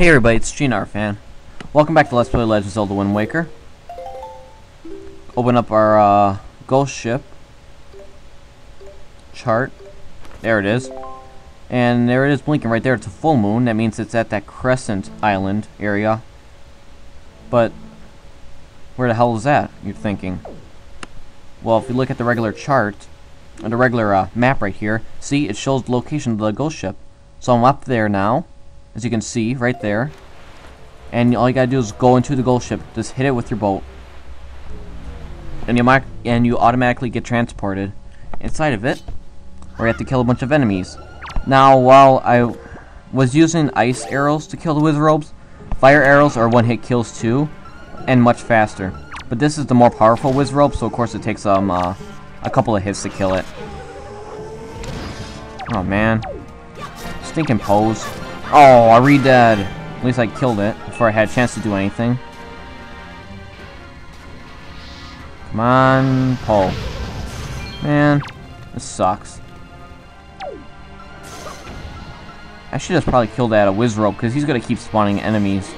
Hey everybody, it's GNR fan. Welcome back to Let's Play Legend of Zelda Wind Waker. Open up our uh, ghost ship chart. There it is. And there it is blinking right there. It's a full moon. That means it's at that crescent island area. But where the hell is that, you're thinking? Well, if you look at the regular chart, or the regular uh, map right here, see, it shows the location of the ghost ship. So I'm up there now as you can see right there. And all you gotta do is go into the ghost ship, just hit it with your boat, and you might and you automatically get transported inside of it, where you have to kill a bunch of enemies. Now, while I was using ice arrows to kill the Wizrobes, fire arrows are one-hit kills too, and much faster. But this is the more powerful Wizrobe, so of course it takes um uh, a couple of hits to kill it. Oh man, stinking Poes. Oh, I read that. At least I killed it before I had a chance to do anything. Come on, pull. Man, this sucks. I should have probably killed that a Wizrobe, because he's going to keep spawning enemies.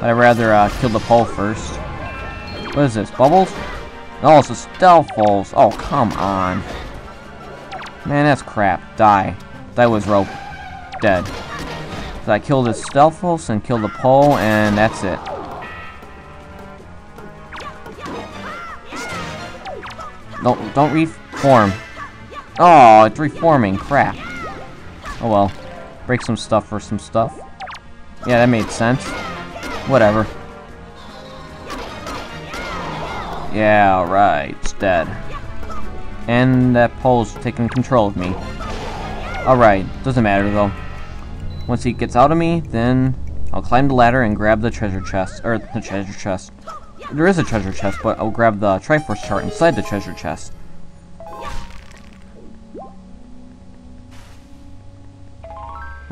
But I'd rather uh, kill the Poe first. What is this, bubbles? No, it's a Stalfos. Oh, come on. Man, that's crap. Die. Die, Wizrobe dead. So I kill the Stalfos and kill the Poe, and that's it. Don't don't reform. Oh, it's reforming. Crap. Oh well. Break some stuff for some stuff. Yeah, that made sense. Whatever. Yeah, alright. It's dead. And that Poe's taking control of me. Alright, doesn't matter though. Once he gets out of me, then I'll climb the ladder and grab the treasure chest. Or, the treasure chest. There is a treasure chest, but I'll grab the Triforce chart inside the treasure chest.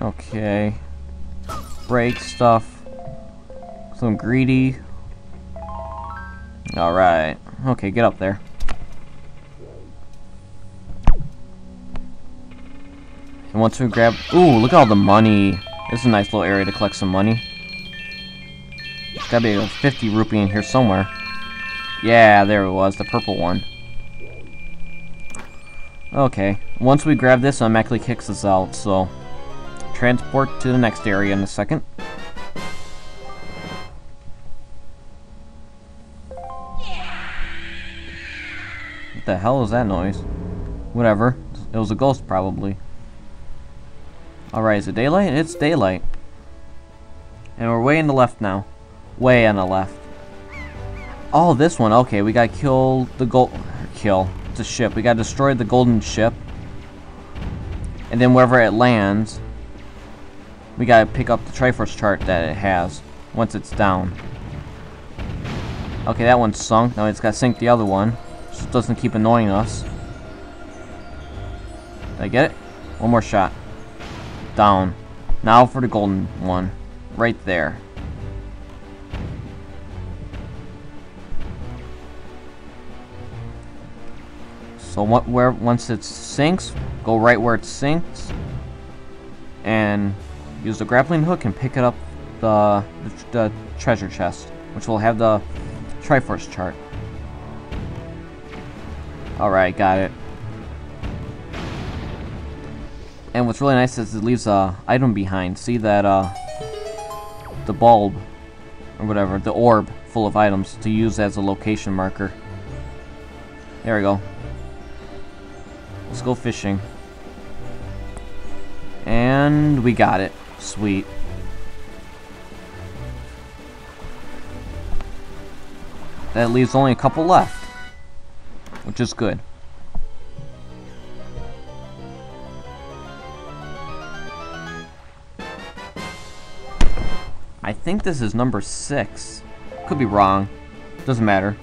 Okay. Break stuff. Some greedy. Alright. Okay, get up there. And once we grab... Ooh, look at all the money. This is a nice little area to collect some money. There's gotta be a 50 rupee in here somewhere. Yeah, there it was, the purple one. Okay, once we grab this, it automatically kicks us out, so... Transport to the next area in a second. What the hell is that noise? Whatever. It was a ghost, probably. Alright, is it daylight? It's daylight. And we're way in the left now. Way on the left. Oh, this one. Okay, we gotta kill the gold... Kill. It's a ship. We gotta destroy the golden ship. And then wherever it lands, we gotta pick up the Triforce chart that it has once it's down. Okay, that one's sunk. Now it's gotta sink the other one. It doesn't keep annoying us. Did I get it? One more shot. Down. Now for the golden one. Right there. So what, where once it sinks, go right where it sinks, and use the grappling hook and pick it up the, the, the treasure chest, which will have the Triforce chart. Alright, got it. And what's really nice is it leaves a item behind. See that uh, the bulb or whatever, the orb full of items to use as a location marker. There we go. Let's go fishing. And we got it. Sweet. That leaves only a couple left. Which is good. I think this is number six. Could be wrong. Doesn't matter.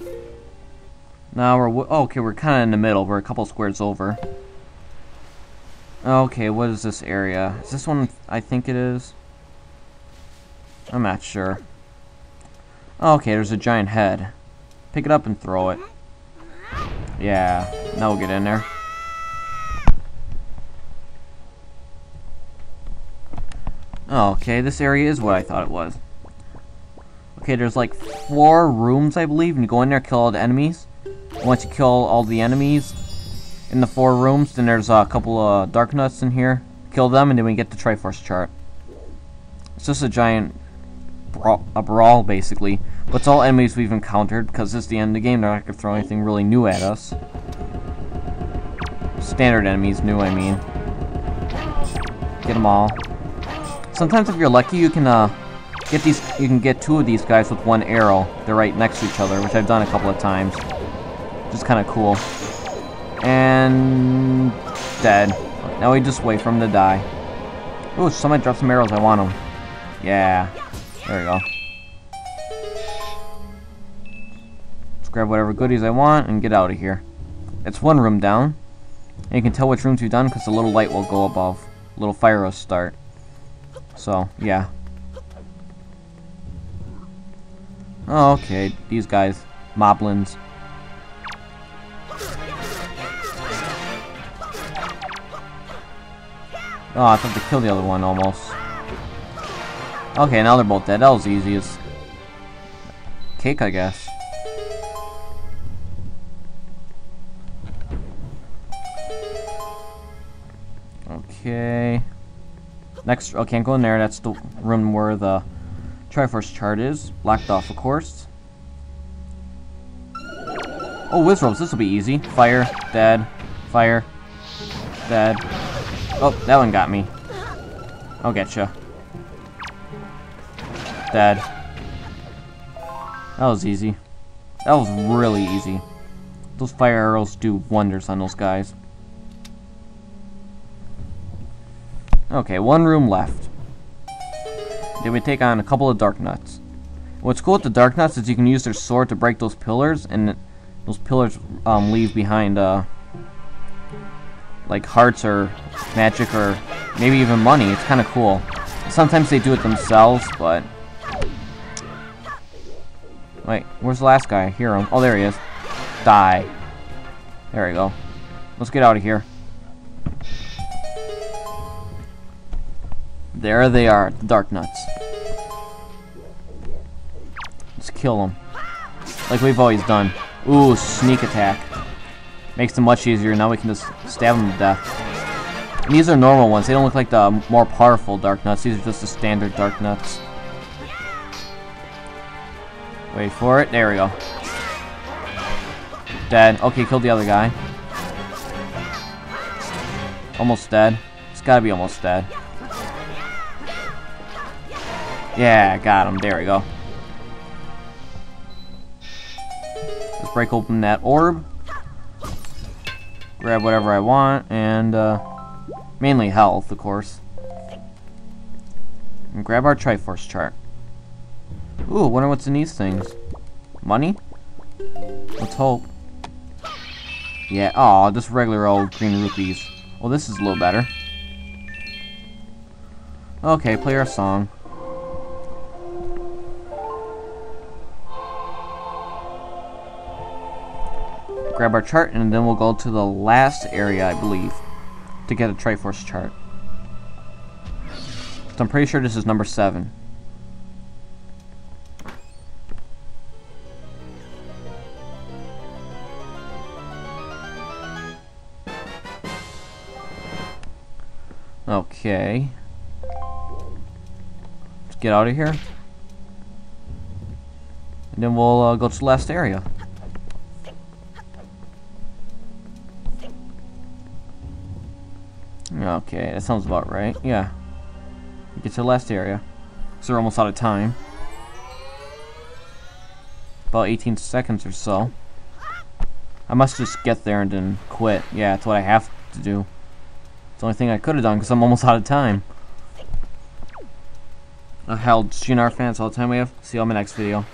Now we're oh, okay. We're kind of in the middle. We're a couple squares over. Okay, what is this area? Is this one? I think it is. I'm not sure. Okay, there's a giant head. Pick it up and throw it. Yeah, now we'll get in there. Oh, okay, this area is what I thought it was. Okay, there's like four rooms, I believe, and you go in there, kill all the enemies. Once you kill all the enemies in the four rooms, then there's a couple of Darknuts in here. Kill them, and then we get the Triforce chart. It's just a giant brawl, a brawl, basically. But it's all enemies we've encountered, because it's the end of the game. They're not going to throw anything really new at us. Standard enemies, new, I mean. Get them all. Sometimes if you're lucky, you can, uh, get these, you can get two of these guys with one arrow. They're right next to each other, which I've done a couple of times. Just kind of cool. And... dead. Now we just wait for him to die. Ooh, somebody dropped some arrows. I want them. Yeah. There we go. Let's grab whatever goodies I want and get out of here. It's one room down. And you can tell which rooms you've done because the little light will go above. Little fire will start. So, yeah. Okay. These guys. Moblins. Oh, I thought they killed the other one almost. Okay, now they're both dead. That was easy as cake, I guess. Okay. Next, oh, can't go in there. That's the room where the Triforce chart is. Locked off, of course. Oh, Wizrobes. This will be easy. Fire, dead. Fire, dead. Oh, that one got me. I'll get you. Dead. That was easy. That was really easy. Those fire arrows do wonders on those guys. Okay, one room left. Then we take on a couple of Darknuts. What's cool with the Darknuts is you can use their sword to break those pillars, and those pillars um, leave behind uh, like hearts or magic or maybe even money. It's kind of cool. Sometimes they do it themselves, but... Wait, where's the last guy? I hear him. Oh, there he is. Die. There we go. Let's get out of here. There they are, the Darknuts. Let's kill them. Like we've always done. Ooh, sneak attack. Makes them much easier. Now we can just stab them to death. And these are normal ones. They don't look like the more powerful Darknuts. These are just the standard Darknuts. Wait for it. There we go. Dead. Okay, killed the other guy. Almost dead. It's gotta be almost dead. Yeah, got him. There we go. Let's break open that orb grab whatever I want, and uh, mainly health, of course. And grab our Triforce chart. Ooh, wonder what's in these things. Money? Let's hope. Yeah, oh, just regular old green rupees. Well, this is a little better. Okay, play our song. Grab our chart, and then we'll go to the last area, I believe, to get a Triforce chart. So I'm pretty sure this is number 7. Okay. Let's get out of here. And then we'll uh, go to the last area. Okay, that sounds about right. Yeah. Get to the last area. So we're almost out of time. About 18 seconds or so. I must just get there and then quit. Yeah, that's what I have to do. It's the only thing I could have done because I'm almost out of time. Uh, hell, GNR fans, all the time we have. See you on my next video.